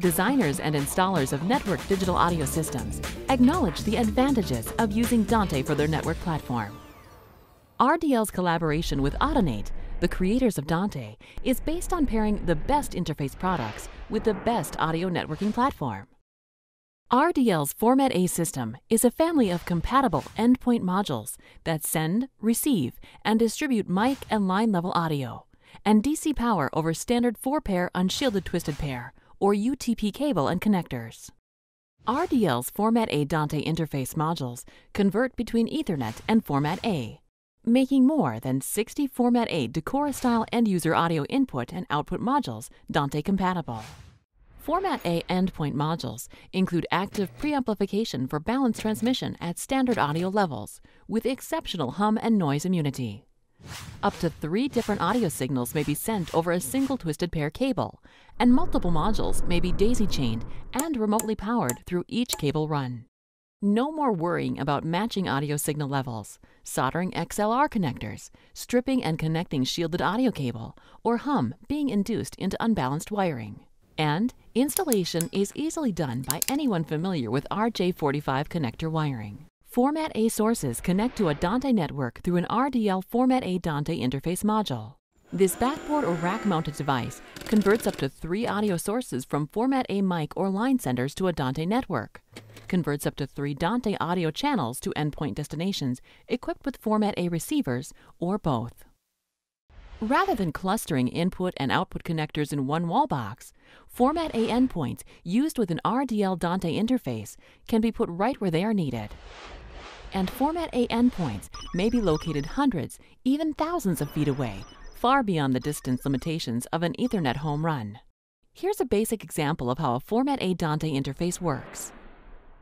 Designers and installers of network digital audio systems acknowledge the advantages of using Dante for their network platform. RDL's collaboration with Audinate, the creators of Dante, is based on pairing the best interface products with the best audio networking platform. RDL's Format A system is a family of compatible endpoint modules that send, receive, and distribute mic and line level audio, and DC power over standard 4 pair unshielded twisted pair, or UTP cable and connectors. RDL's Format A Dante interface modules convert between Ethernet and Format A, making more than 60 Format A Decora style end user audio input and output modules Dante compatible. Format A endpoint modules include active preamplification for balanced transmission at standard audio levels with exceptional hum and noise immunity. Up to three different audio signals may be sent over a single twisted pair cable, and multiple modules may be daisy chained and remotely powered through each cable run. No more worrying about matching audio signal levels, soldering XLR connectors, stripping and connecting shielded audio cable, or hum being induced into unbalanced wiring. And installation is easily done by anyone familiar with RJ45 connector wiring. Format A sources connect to a Dante network through an RDL Format A Dante interface module. This backboard or rack-mounted device converts up to three audio sources from Format A mic or line senders to a Dante network, converts up to three Dante audio channels to endpoint destinations equipped with Format A receivers, or both. Rather than clustering input and output connectors in one wall box, Format A endpoints used with an RDL Dante interface can be put right where they are needed. And Format A endpoints may be located hundreds, even thousands of feet away, far beyond the distance limitations of an Ethernet home run. Here's a basic example of how a Format A Dante interface works.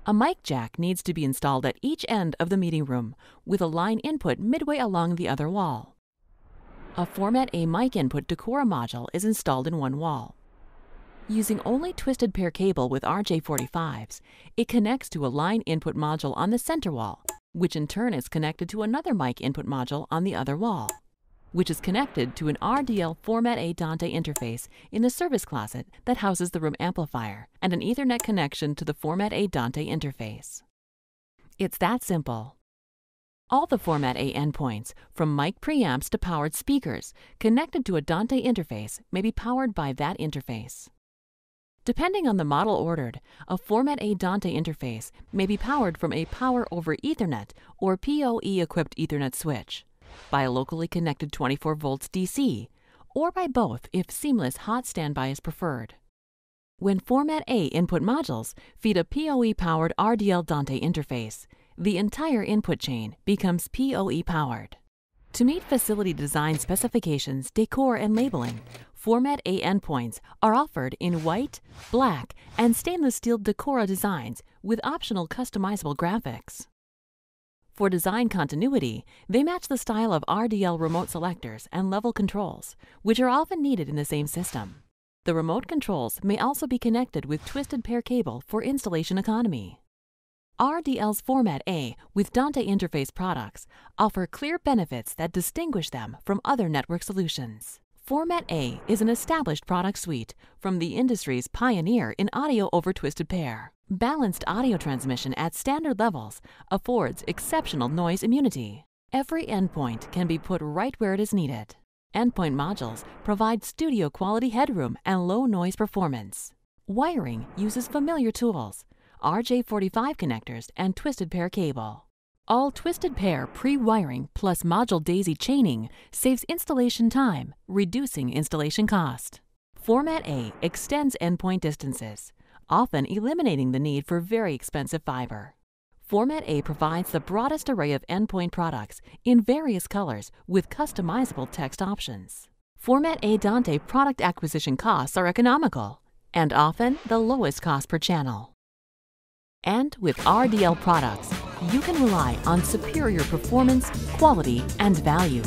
A mic jack needs to be installed at each end of the meeting room, with a line input midway along the other wall. A Format A mic input Decora module is installed in one wall. Using only twisted pair cable with RJ45s, it connects to a line input module on the center wall, which in turn is connected to another mic input module on the other wall, which is connected to an RDL Format A Dante interface in the service closet that houses the room amplifier and an Ethernet connection to the Format A Dante interface. It's that simple. All the Format A endpoints, from mic preamps to powered speakers, connected to a Dante interface may be powered by that interface. Depending on the model ordered, a Format A Dante interface may be powered from a Power over Ethernet or PoE equipped Ethernet switch, by a locally connected 24 volts DC, or by both if seamless hot standby is preferred. When Format A input modules feed a PoE powered RDL Dante interface, the entire input chain becomes PoE powered. To meet facility design specifications, decor, and labeling, Format A endpoints are offered in white, black, and stainless steel Decora designs with optional customizable graphics. For design continuity, they match the style of RDL remote selectors and level controls, which are often needed in the same system. The remote controls may also be connected with twisted pair cable for installation economy. RDL's Format A with Dante interface products offer clear benefits that distinguish them from other network solutions. Format A is an established product suite from the industry's pioneer in audio over twisted pair. Balanced audio transmission at standard levels affords exceptional noise immunity. Every endpoint can be put right where it is needed. Endpoint modules provide studio quality headroom and low noise performance. Wiring uses familiar tools RJ45 connectors, and twisted pair cable. All twisted pair pre-wiring plus module daisy chaining saves installation time, reducing installation cost. Format A extends endpoint distances, often eliminating the need for very expensive fiber. Format A provides the broadest array of endpoint products in various colors with customizable text options. Format A Dante product acquisition costs are economical and often the lowest cost per channel. And with RDL products, you can rely on superior performance, quality, and value.